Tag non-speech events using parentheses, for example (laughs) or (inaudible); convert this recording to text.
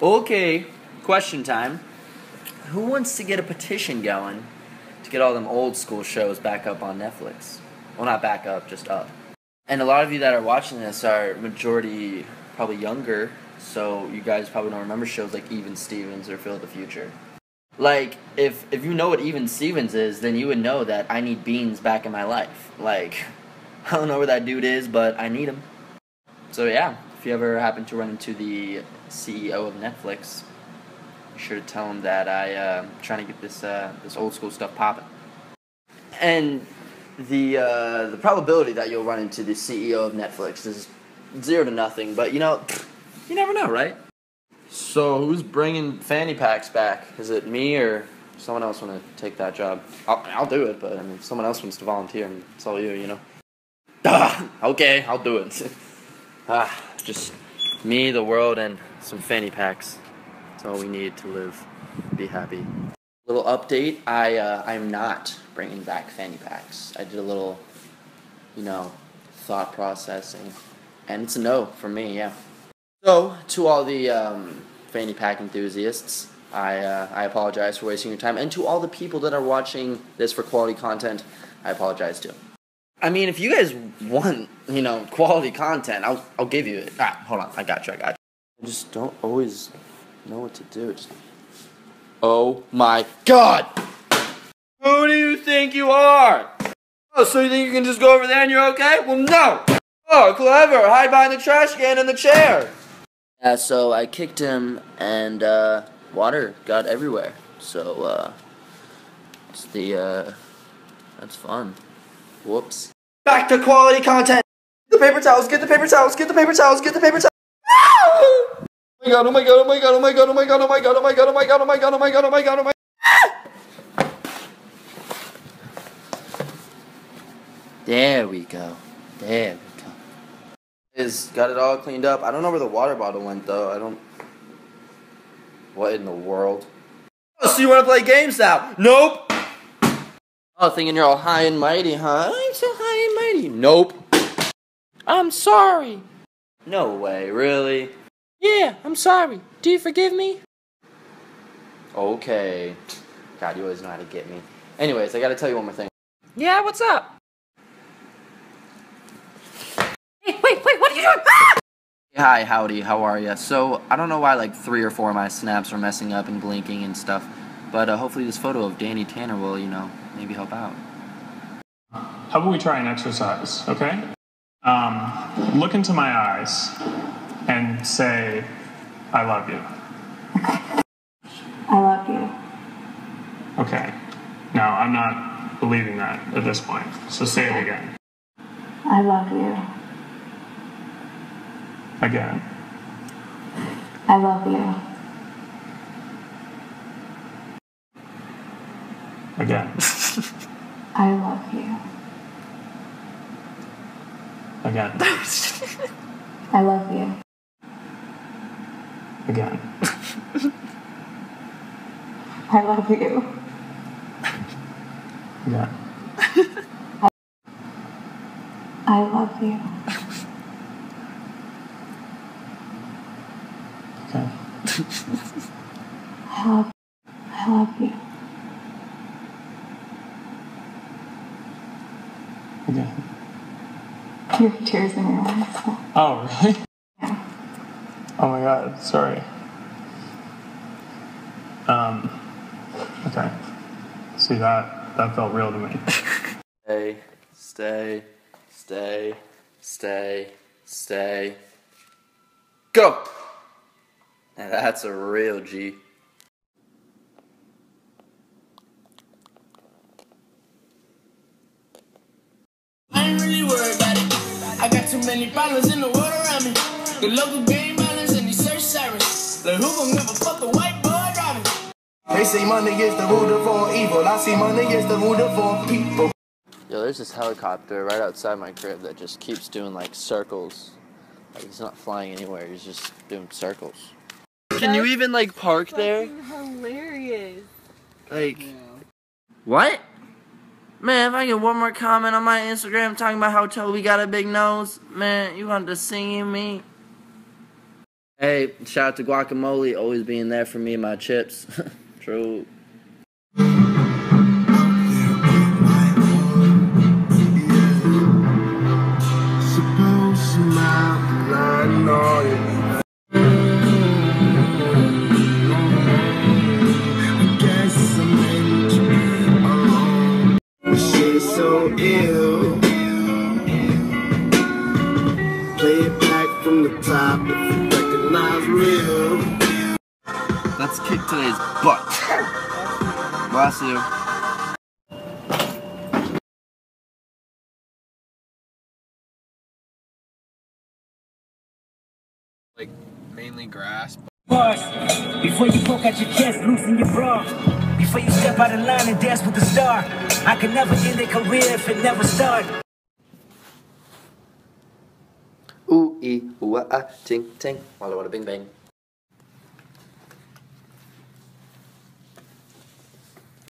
Okay, question time. Who wants to get a petition going to get all them old school shows back up on Netflix? Well, not back up, just up. And a lot of you that are watching this are majority probably younger, so you guys probably don't remember shows like Even Stevens or Phil the Future. Like, if if you know what Even Stevens is, then you would know that I need beans back in my life. Like, (laughs) I don't know where that dude is, but I need him. So yeah, if you ever happen to run into the CEO of Netflix, be sure to tell him that I uh, am trying to get this uh, this old school stuff popping. And the uh, the probability that you'll run into the CEO of Netflix is zero to nothing. But you know, you never know, right? So who's bringing fanny packs back? Is it me or someone else want to take that job? I'll, I'll do it, but I mean, if someone else wants to volunteer, and it's all you, you know. Ah, (laughs) okay, I'll do it. (laughs) ah, just me, the world, and some fanny packs. That's all we need to live, be happy. Little update: I uh, I'm not bringing back fanny packs. I did a little, you know, thought processing, and it's a no for me. Yeah. So to all the um, fanny pack enthusiasts, I uh, I apologize for wasting your time, and to all the people that are watching this for quality content, I apologize too. I mean, if you guys want, you know, quality content, I'll I'll give you it. Ah, hold on, I got you, I got you. I just don't always know what to do. Just... Oh my God! Who do you think you are? Oh, so you think you can just go over there and you're okay? Well, no! Oh, clever! Hide behind the trash can and the chair! Yeah, so I kicked him and, uh, water got everywhere. So, uh, it's the, uh, that's fun. Whoops. Back to quality content! The paper towels, get the paper towels, get the paper towels, get the paper towels! Oh my god, oh my god, oh my god, oh my god, oh my god, oh my god, oh my god, oh my god, oh my god, oh my god, oh my god, oh my There we go. There we go. Is got it all cleaned up. I don't know where the water bottle went though. I don't. What in the world? Oh, so you want to play games now? Nope. Oh, thinking you're all high and mighty, huh? I'm so high and mighty. Nope. I'm sorry. No way, really? Yeah, I'm sorry. Do you forgive me? Okay. God, you always know how to get me. Anyways, I gotta tell you one more thing. Yeah, what's up? Hey, wait, wait, what are you doing? Ah! Hi, howdy, how are ya? So, I don't know why like three or four of my snaps are messing up and blinking and stuff, but uh, hopefully this photo of Danny Tanner will, you know, maybe help out. How about we try an exercise, okay? Um, look into my eyes and say, I love you. I love you. Okay. Now, I'm not believing that at this point, so say it again. I love you. Again. I love you. Again. (laughs) I love you. Again. (laughs) I love you. Again. (laughs) I love you. Again. I love you. Okay. I love I love you. You tears in your eyes. Oh, really? Yeah. (laughs) Oh my god, sorry. Um, okay. See, that, that felt real to me. Stay, stay, stay, stay, stay. Go! Now that's a real G. many problems in the world around me. The local game violence and these search sirens. Like who gon' give a fuck a white boy driving? They say money is the root of all evil. I see money is the root of all people. Yo, there's this helicopter right outside my crib that just keeps doing like circles. Like he's not flying anywhere, he's just doing circles. Can you even like park there? Hilarious. Like, what? Man, if I get one more comment on my Instagram talking about how Toby got a big nose, man, you want to see me? Hey, shout out to Guacamole, always being there for me and my chips. (laughs) True. Let's kick today's butt. Bless you. like mainly grass. Bars. Before you poke out your chest, loosen your bra. Before you step out of line and dance with the star. I could never end a career if it never started. Ooh, ee, ooh, ah, ah, ting, ting. Walla, walla, bing, bang.